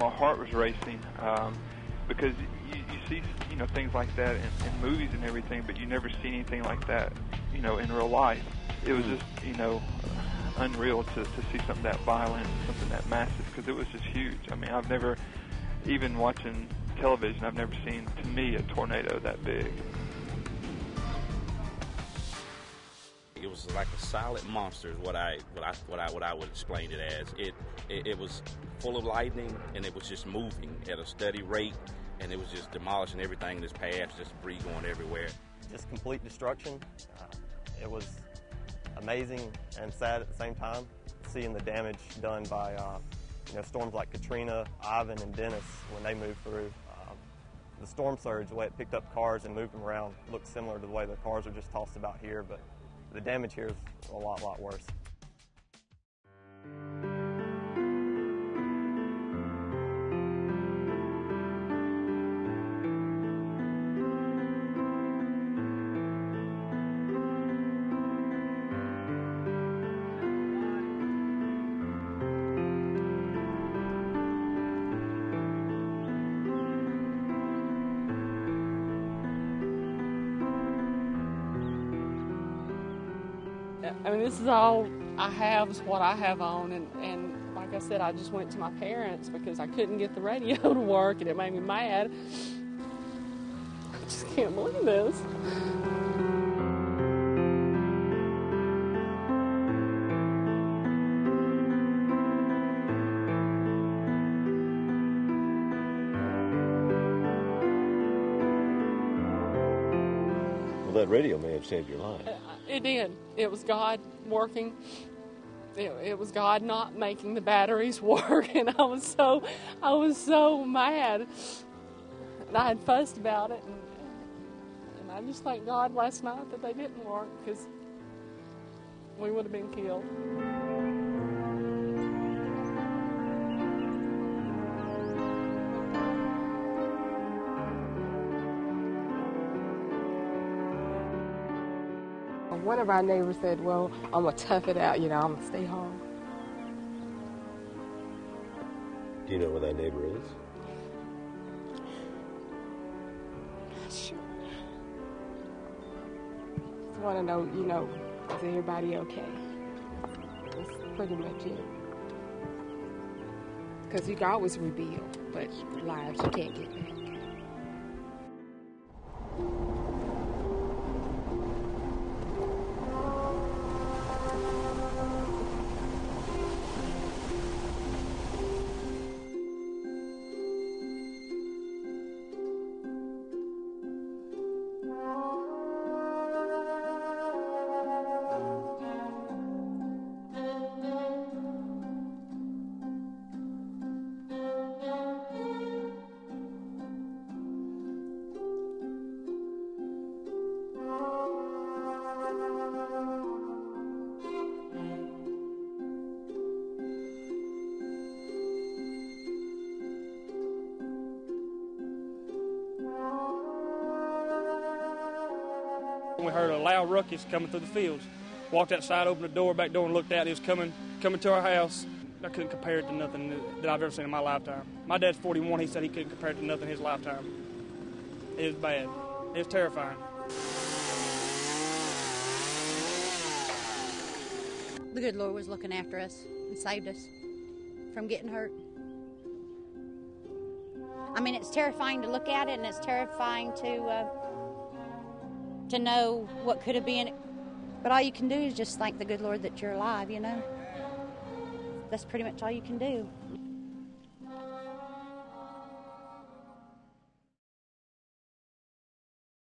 my heart was racing um, because you, you see you know things like that in, in movies and everything, but you never see anything like that you know in real life. It was just you know unreal to to see something that violent, something that massive, because it was just huge. I mean, I've never even watching television, I've never seen to me a tornado that big. Was like a solid monster. Is what I what I what I what I would explain it as. It, it it was full of lightning and it was just moving at a steady rate, and it was just demolishing everything in its path, just debris going everywhere. Just complete destruction. Uh, it was amazing and sad at the same time, seeing the damage done by uh, you know storms like Katrina, Ivan, and Dennis when they moved through. Um, the storm surge, the way it picked up cars and moved them around, looked similar to the way the cars are just tossed about here, but the damage here is a lot, lot worse. I mean, this is all I have is what I have on, and, and like I said, I just went to my parents because I couldn't get the radio to work, and it made me mad. I just can't believe this. Well, that radio may have saved your life. Uh, it did. It was God working. It, it was God not making the batteries work, and I was so, I was so mad. And I had fussed about it, and, and I just thank God last night that they didn't work because we would have been killed. One of our neighbors said, Well, I'm going to tough it out, you know, I'm going to stay home. Do you know where that neighbor is? Sure. Just want to know, you know, is everybody okay? That's pretty much it. Because you can always rebuild, but lives you can't get back. We heard a loud ruckus coming through the fields. Walked outside, opened the door, back door, and looked out. It was coming, coming to our house. I couldn't compare it to nothing that I've ever seen in my lifetime. My dad's 41. He said he couldn't compare it to nothing in his lifetime. It was bad. It was terrifying. The good Lord was looking after us and saved us from getting hurt. I mean, it's terrifying to look at it, and it's terrifying to uh, to know what could have been. But all you can do is just thank the good Lord that you're alive. You know, that's pretty much all you can do.